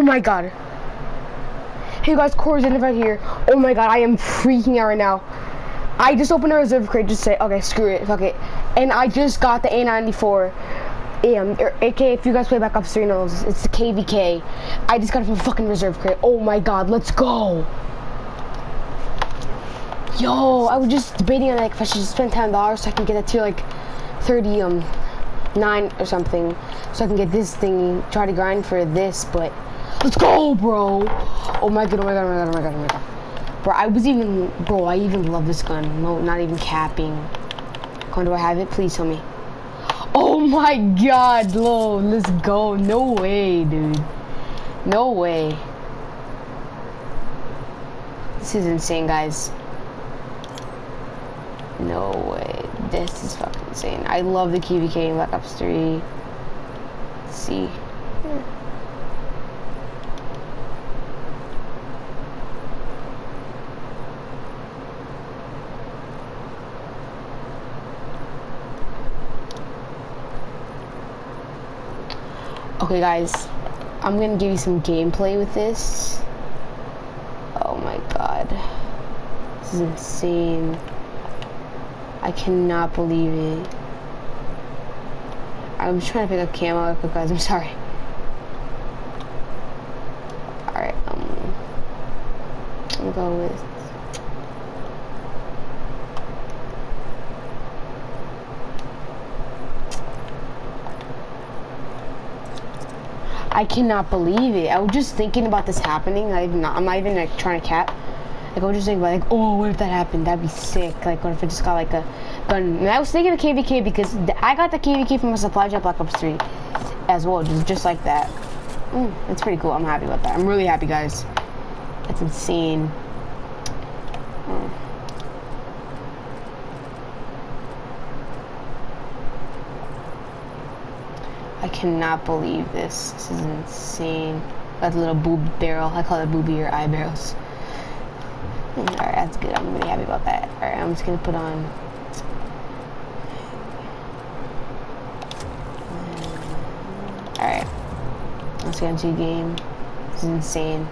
Oh my god. Hey guys, Cory's in right here. Oh my god, I am freaking out right now. I just opened a reserve crate just say, okay, screw it, fuck it. And I just got the AN-94. Um, AK, if you guys play Black Ops 3 knows, it's the KVK. I just got it from a fucking reserve crate. Oh my god, let's go. Yo, I was just debating on like if I should spend ten dollars so I can get that to like thirty um nine or something, so I can get this thing. Try to grind for this, but let's go, bro. Oh my god! Oh my god! Oh my god! Oh my god! Oh my god! Bro, I was even bro. I even love this gun. No, not even capping. When do I have it? Please tell me. Oh my god, Lo, let's go. No way, dude. No way. This is insane, guys. No way. This is fucking insane. I love the KVK in Black Ops 3. Let's see. Yeah. Okay guys, I'm gonna give you some gameplay with this. Oh my god. This is insane. I cannot believe it. I'm trying to pick up camo guys, I'm sorry. Alright, um I'm gonna go with I cannot believe it. I was just thinking about this happening. I'm not, I'm not even like trying to cap. Like I was just thinking about like, oh, what if that happened? That'd be sick. Like what if I just got like a gun? And I was thinking of KVK because I got the KVK from a supply drop Black Ops 3 as well, just just like that. Mm, it's pretty cool. I'm happy about that. I'm really happy, guys. That's insane. Cannot believe this. This is insane. Got the little boob barrel. I call it booby or eye barrels. Alright, that's good. I'm really happy about that. Alright, I'm just gonna put on Alright. Let's get into the game. This is insane.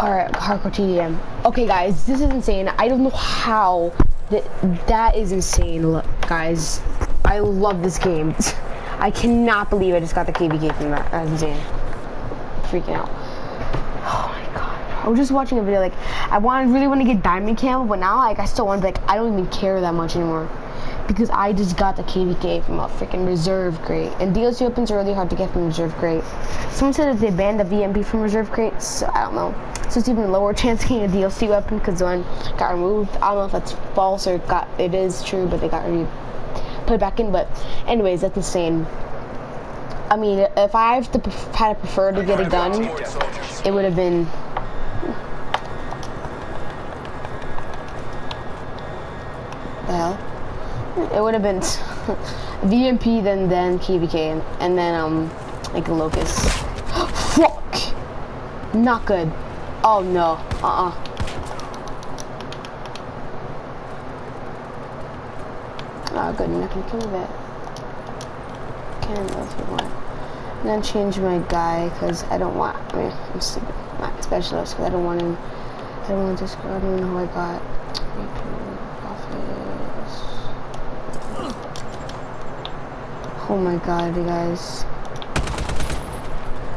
Alright, hardcore TDM. Okay guys, this is insane. I don't know how that that is insane. Look, guys. I love this game. I cannot believe I just got the KVK from that. That's insane. Freaking out. Oh my god. I was just watching a video like I wanted really want to get diamond camo, but now like I still want to like I don't even care that much anymore. Because I just got the KVK from a freaking reserve crate. And DLC opens are really hard to get from reserve crate. Someone said that they banned the VMP from reserve crate, so I don't know. So it's even lower chance of getting a DLC weapon because the one got removed. I don't know if that's false or got it is true, but they got removed put it back in. But anyways, that's insane. I mean, if I have to had to prefer to get a gun, it would have been. The hell? It would have been VMP, then then KVK, and then um like a Locus. Fuck! Not good. Oh no. Uh uh. Oh, good, I'm not gonna kill that. Can if you want. I'm gonna change my guy because I don't want. I mean, I'm stupid. Not specialist because I don't want him. I don't want this. I don't know who I got. Oh my god, you guys.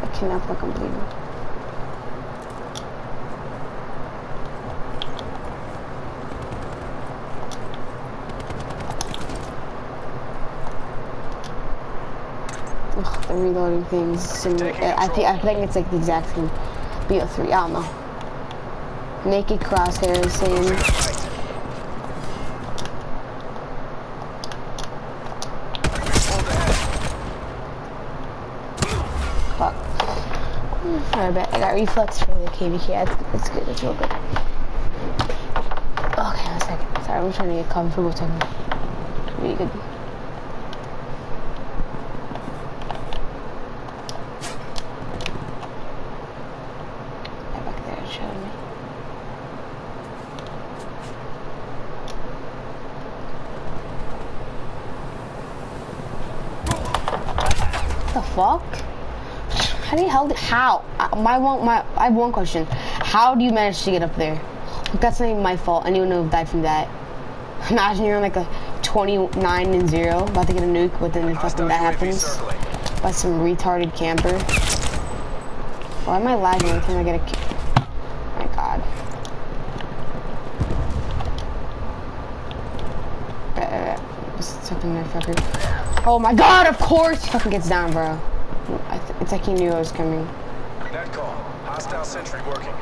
I cannot fucking believe it. Ugh, the reloading things. Similar. I think I think it's like the exact same. BO3. I don't know. Naked crosshairs, same. Fuck. I bet I got reflex for the KVK. That's, that's good. That's real good. Okay, one second. Sorry, I'm trying to get comfortable. So really good. back there showing me. The fuck? How do you hell? How? Uh, my one. My. I have one question. How do you manage to get up there? That's not even my fault. Anyone would have died from that. Imagine you're on like a 29 and 0, about to get a nuke, but then fucking that happens. By some retarded camper. Why am I lagging every time I get a oh my god. Something motherfucker. Oh my god, of course he fucking gets down, bro. It's like he knew I was coming. Net call. Hostile sentry working.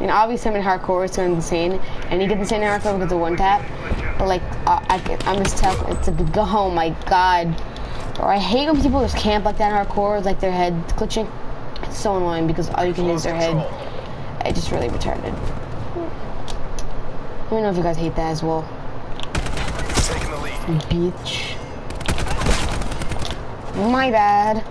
Mean, obviously I'm in hardcore, it's going insane. And you get insane in hardcore because of one tap. But like, uh, I, I'm just telling, it's a, big, oh my god. Or I hate when people just camp like that in hardcore, like their head glitching. It's so annoying because all you can do is their head. It just really retarded. Let me know if you guys hate that as well. Bitch. My bad.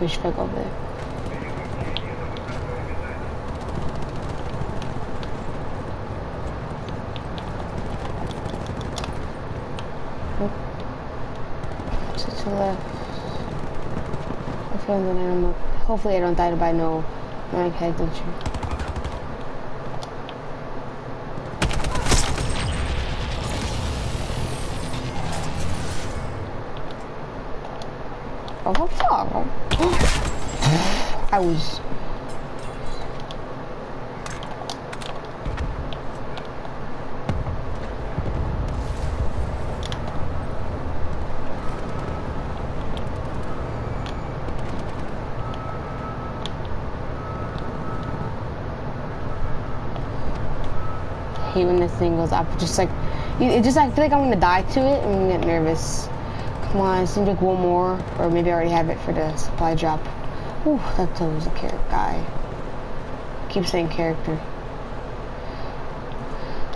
Wish flag over there. To the left. Hopefully I don't die by no my head glitcher. Oh. I was... hate when this thing goes up. Just like, it just I feel like I'm gonna die to it and get nervous. Come on, it seems like one more, or maybe I already have it for the supply drop. Ooh, that was a character guy. Keep saying character.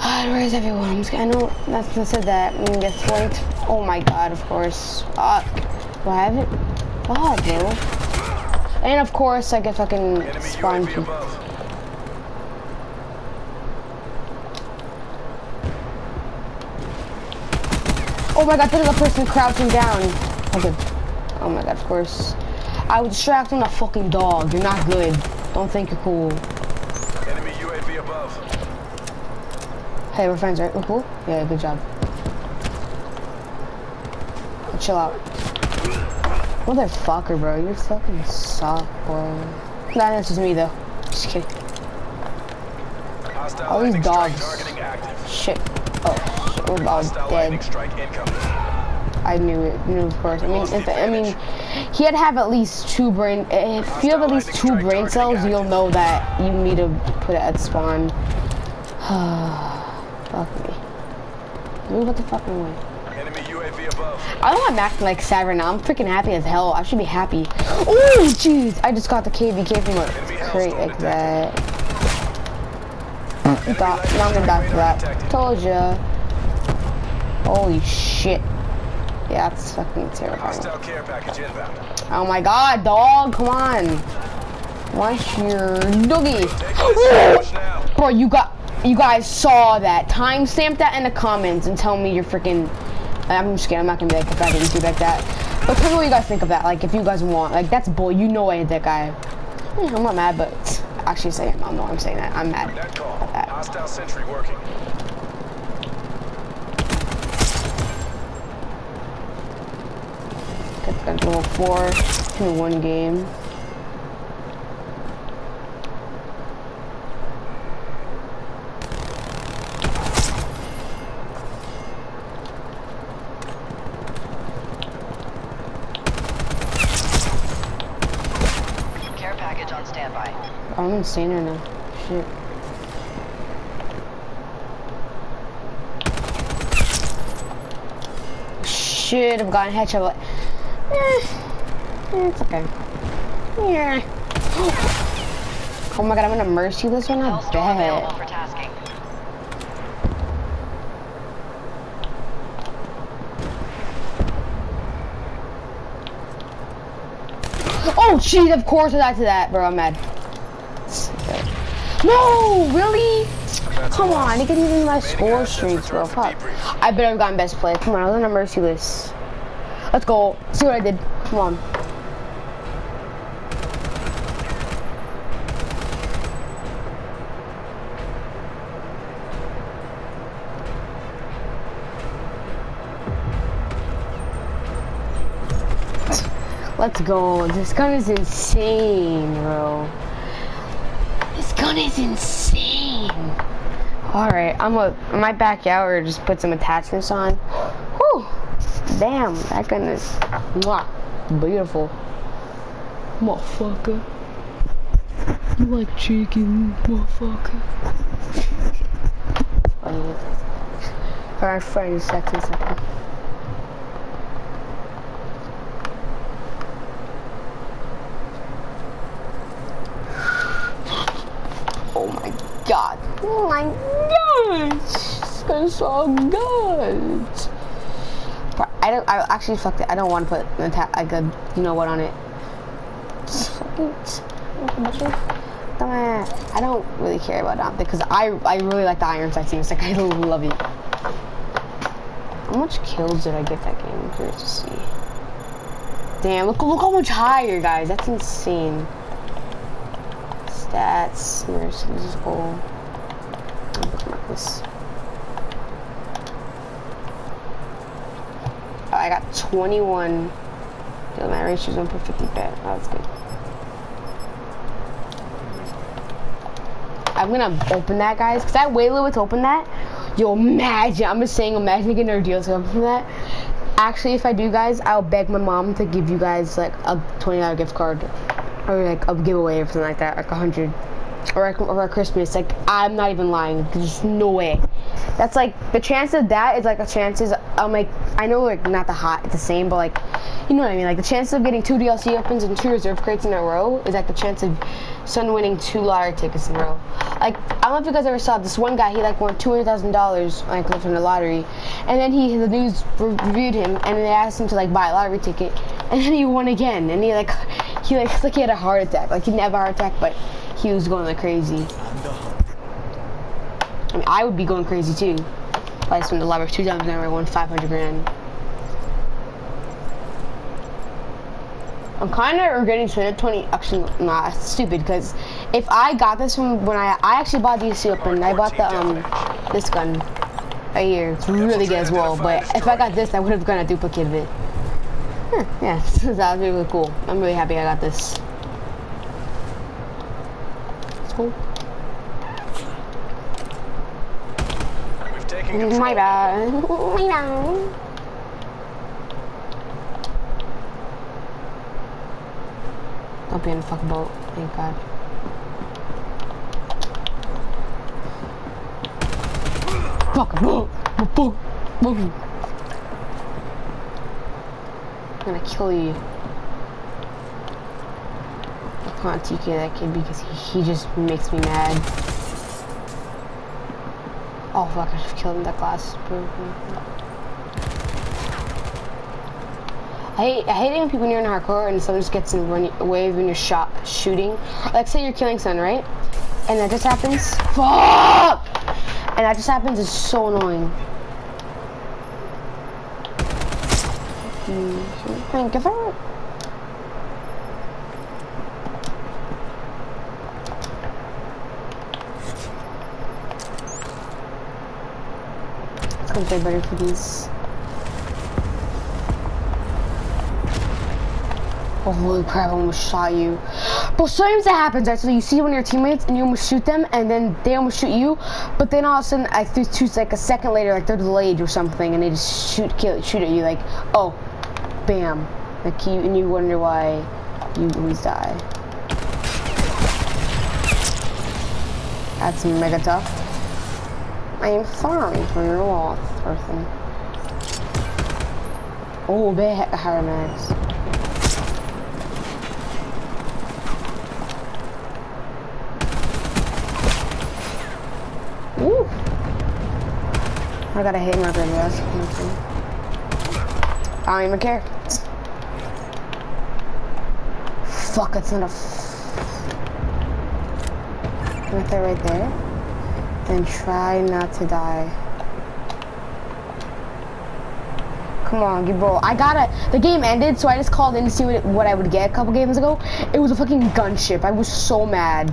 Ah, where is everyone? I'm just, I know that's I said that. I'm gonna get flanked. Oh my god, of course. Fuck. Do I have it? God, bro. And of course, I get fucking spawned. Oh my god, there's a person crouching down. Okay. Oh my god, of course. I was distracting a fucking dog. You're not good. Don't think you're cool. Enemy UAV above. Hey, we're friends, right? We're cool? Yeah, good job. Chill out. Motherfucker, bro. You fucking suck, bro. Nah, answers me, though. Just kidding. All these dogs. Shit. Oh, oh we're all dead. I knew it, knew of course. I mean, if, I mean, he had to have at least two brain. Eh, if you have at least two brain cells, you'll know that you need to put it at spawn. Fuck me. Move what the fucking way. I don't want to act like sad right now. I'm freaking happy as hell. I should be happy. Oh, jeez. I just got the KVK from a crate like that. Thought, now I'm gonna die for that. Told ya. Holy shit. Yeah, that's fucking terrifying. Oh my god, dog, come on. What's your doggy? Bro, you got you guys saw that. Timestamp that in the comments and tell me you're freaking I'm just kidding, I'm not gonna be like guy that YouTube like that. But tell me what you guys think of that. Like if you guys want. Like that's bull, you know I hit that guy. I'm not mad, but actually saying I don't know I'm saying that. I'm mad at that. Hostile sentry working. Got level 4 in one game. Care package on standby. I'm insane right now. Shit. should have gotten headshot, but eh, it's okay. Yeah. Oh my god, I'm gonna mercy this one. I bet. Oh, jeez, of course I died to that, bro. I'm mad. No, really? Come on, you can even my score streaks, bro. Fuck. I better have gotten best play. Come on, I was on a mercy list. Let's go. See what I did. Come on. Let's go. This gun is insane, bro. This gun is insane. Alright, I'm gonna, I might back out just put some attachments on. Whew. Damn, that gun is mwah, beautiful. Motherfucker. You like chicken, motherfucker. Alright, friends, sexy, sexy. God. Oh my god. This is so good. I don't. I actually fucked it. I don't want to put an attack like a you know what on it. I don't really care about that because I I really like the iron sight seems like I love it. How much kills did I get that game? I'm curious to see. Damn, look look how much higher, guys. That's insane. Stats, nurse, physical. I'll bookmark this. Oh, I got 21. Kill my ratio's 1 per 50 bet. Oh, that's good. I'm gonna open that, guys, because I that Waylo to open that. Yo, imagine. I'm just saying, imagine getting our deals open from that. Actually, if I do, guys, I'll beg my mom to give you guys like a $20 gift card or like a giveaway or something like that, like a hundred, or like a Christmas. Like I'm not even lying. There's no way. That's like the chance of that is like a chances. I'm um, like I know like not the hot, it's the same, but like you know what I mean. Like the chance of getting two DLC opens and two reserve crates in a row is like the chance of Sun winning two lottery tickets in a row. Like I don't know if you guys ever saw this one guy. He like won two hundred thousand dollars like from the lottery, and then he the news reviewed him and they asked him to like buy a lottery ticket, and then he won again, and he like he like it's like he had a heart attack. Like he didn't have a heart attack, but he was going like crazy. I mean, I would be going crazy too. I spent the lottery two times and I won five hundred grand. I'm kind of regretting spending 20. Actually, nah, it's stupid because if I got this from when I I actually bought these two up and I bought the um this gun right here. It's really good as well. But if I got this, I would have gotten a duplicate of it. Huh, yeah, that was really cool. I'm really happy I got this. It's cool. We've taken mm, control. My bad. My bad. Don't be in a fucking boat. Thank God. Fuck. Fuck. Fuck. Fuck. I'm gonna kill you. I can't TK that kid because he, he just makes me mad. Oh fuck, I just killed him that glass. I hate, I hate it when people near in hardcore and someone just gets in run away when you're shot shooting. Like say you're killing someone, right? And that just happens. Fuck! And that just happens. It's so annoying. Thank you for It's gonna play better for these. Oh, holy crap, I almost shot you. But sometimes that happens? So you see one of your teammates and you almost shoot them and then they almost shoot you, but then all of a sudden, like, two, two, like a second later, like they're delayed or something and they just shoot, kill, shoot at you, like, oh, bam. Like you, and you wonder why you always die. That's mega tough. I am sorry for your loss, person. Oh, bit higher max. Ooh. I got a hit marker, yes. I don't even care. Fuck, it's not a. Right there, right there. And try not to die. Come on, you bro. I gotta. The game ended, so I just called in to see what, what I would get a couple games ago. It was a fucking gunship. I was so mad.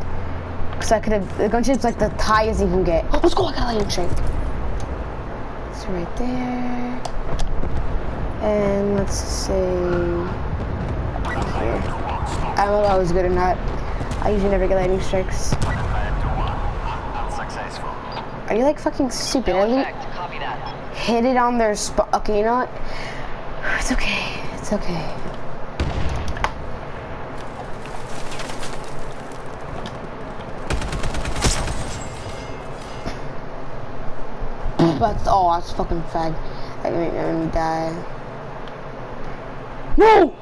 Because I could have. The gunship's like the highest you can get. Let's go. I got a lightning strike. It's right there. And let's say. Here. I don't know if I was good or not. I usually never get lightning strikes. Are you like fucking stupid? I hit it on their spot. Okay, you know what? It's okay. It's okay. But oh, that's fucking fag. That made me die. No!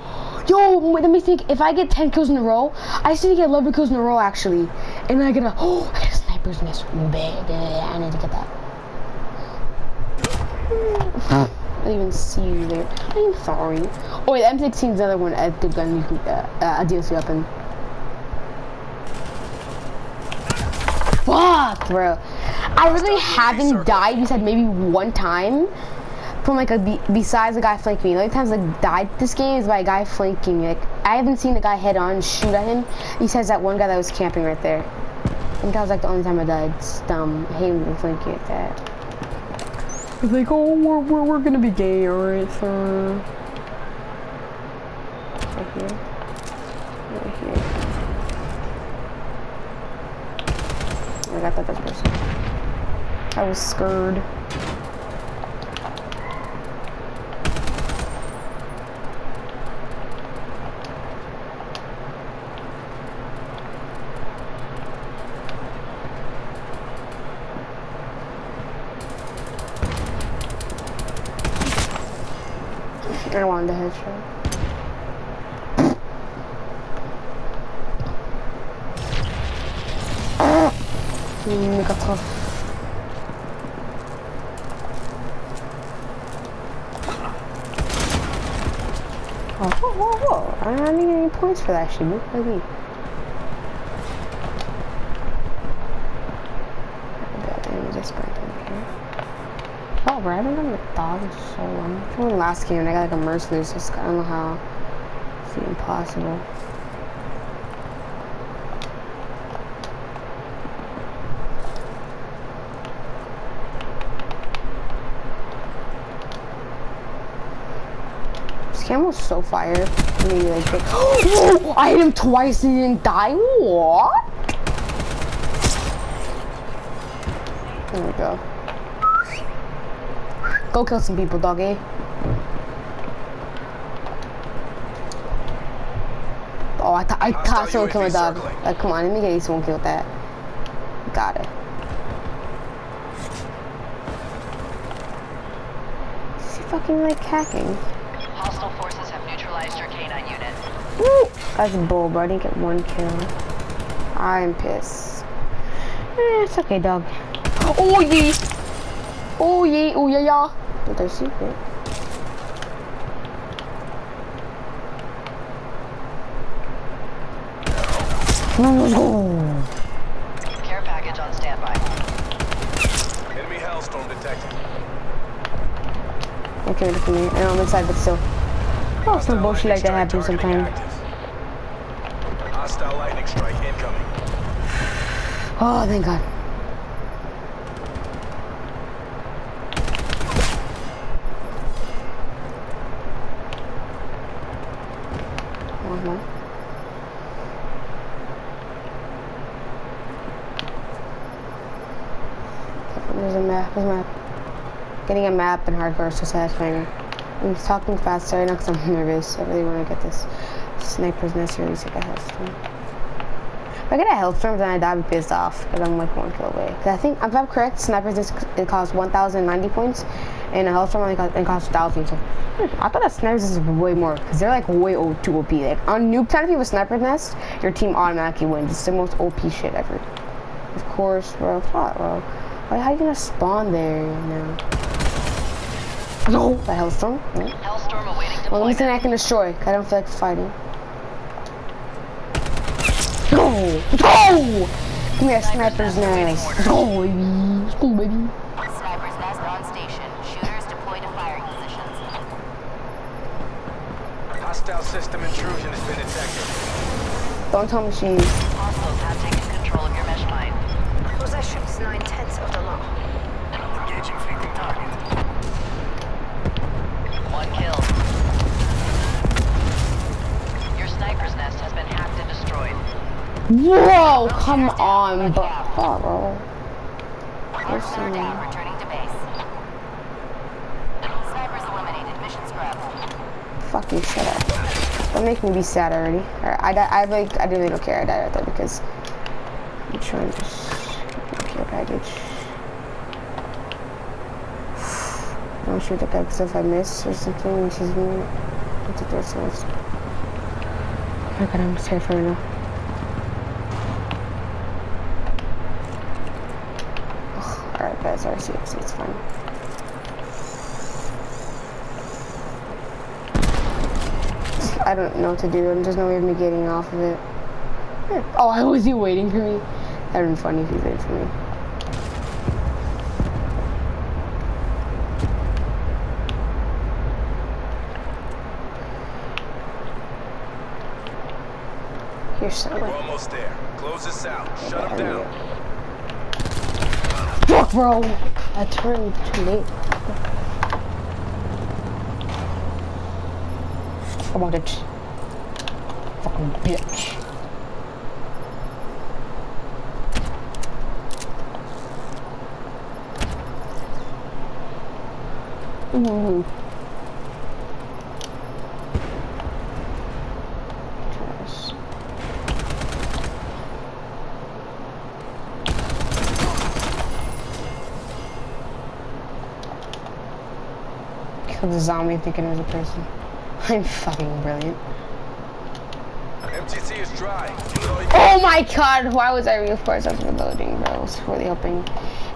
Yo, wait, let me think. If I get 10 kills in a row, I just need to get 11 kills in a row actually. And then I get a, oh, I get a sniper's miss. Bad. I need to get that. I didn't even see you there. I'm sorry. Oh wait, the M16 is another one. A good gun you can, uh, uh, a DLC weapon. Fuck, bro. I really haven't died besides maybe one time from like a be besides a guy flanking me. The only times I died this game is by a guy flanking me. Like I haven't seen the guy head on shoot at him. He says that one guy that was camping right there. I think that was like the only time I died. It's dumb. I hate when flanking like that. It's like, oh, we're, we're, we're gonna be gay, alright, so. Right here. Right here. I got that, that person. I was scared. I wanted the headshot. Mega tough. Oh, whoa, whoa, whoa. I don't need any points for that shit. Look at me. Let me just put them here. Oh, right, I remember dog is so long. I remember last game and I got like a mercenary, so I don't know how. It's impossible. This cam was so fire. I like oh, I hit him twice and he didn't die. What? There we go. Go kill some people, doggy. Oh, I thought I Hostile thought someone killed my UAV dog. Like, come on, let me get you someone killed that. Got it. Is he fucking like hacking? Hostile forces have neutralized your canine unit. Woo! That's a bull, bro. I didn't get one kill. I'm pissed. Eh, it's okay, dog. Oh, yeah. Oh, yeah. Oh, yeah, yeah. But they're secret. Let's go. Care package on standby. Enemy Hellstorm detected. Okay, look at me. I know I'm inside, but still. Oh, some Hostile bullshit like that lightning happens sometimes. Hostile lightning strike incoming. Oh, thank God. A map. A. Getting a map in hardcore is so satisfying. I'm talking fast right now because I'm nervous. I really want to get this sniper's nest really sick of Hellstorm. If I get a Hellstorm, then I'd I'd be pissed off because I'm like one kill away. Because I think, if I'm correct, sniper's nest it costs 1,090 points, and a Hellstorm only cost, and costs thousands. So, hmm, I thought that snipers is way more because they're like way o- too OP. Like on Nuketown, if you have a sniper nest, your team automatically wins. It's the most OP shit ever. Of course, bro. Fuck, bro. Why, how are you gonna spawn there now? No, the Hellstorm. Hmm. Hellstorm awaiting Well, at deployment. least then I can destroy. 'cause I don't feel like fighting. Go! Go! Give me a sniper's nest. Let's go, baby. Let's go, baby. Sniper's nest on station. Shooters deployed to firing positions. Hostile system intrusion has been detected. Don't tell me she's. Hostiles have taken control of your mesh mine. Possession's nine tenths of the law. Engaging fleeting target. One kill. Your sniper's nest has been hacked and destroyed. Whoa, come on, bro. Oh, bro. Mercenary down, returning to base. Snipers eliminated. Mission scrubbed. Fuck shut up. Don't make me be sad already. Alright, I, di- I like, I really don't care. I died out there because I'm trying to just. I'm sure the because if I miss or something and she's me, it's a source. Oh my god, I'm terrified right now. Alright guys, I see RCX, it's fine. I don't know what to do. There's no way of me getting off of it. Oh, I was you waiting for me? That would be funny if you waited for me. Here's We're someone. almost there. Close this out. Shut them down. Fuck, bro! I turned too late. Come on, bitch. Fucking bitch. Ooh. The zombie thinking it was a person. I'm fucking brilliant. MTC is dry. Use all you Oh my god, why was I of course I was reloading, bro. I was really hoping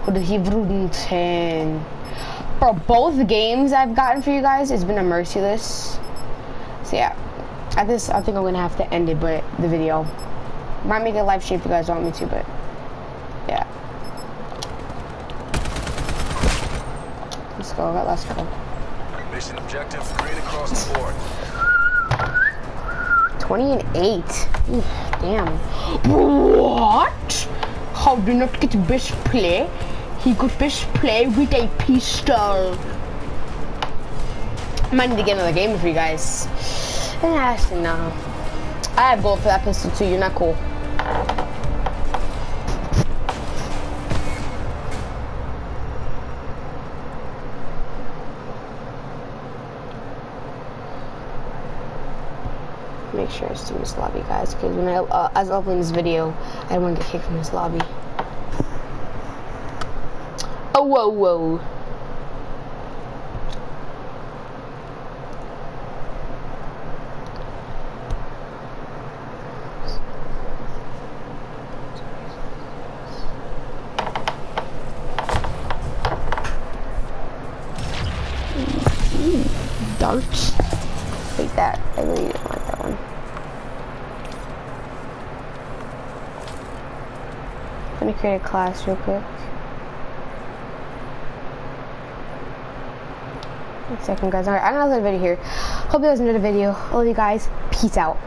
have written 10. Bro, both games I've gotten for you guys has been a merciless. So yeah. At this I think I'm gonna have to end it but the video. Might make a live stream if you guys want me to, but yeah. Let's go, got last go. Mission objectives green across the board. 20 and 8. Ooh, damn. What? How did not get best play? He got best play with a pistol. I might need to get another game for you guys. Eh, Actually, no. I have gold for that pistol too. You're not cool. Because when I uh, as I open this video, I don't want to get kicked from this lobby. Oh, whoa, whoa. Class real quick. One second, guys. Alright, I'm gonna end the video here. Hope you guys enjoyed the video. I love you guys. Peace out.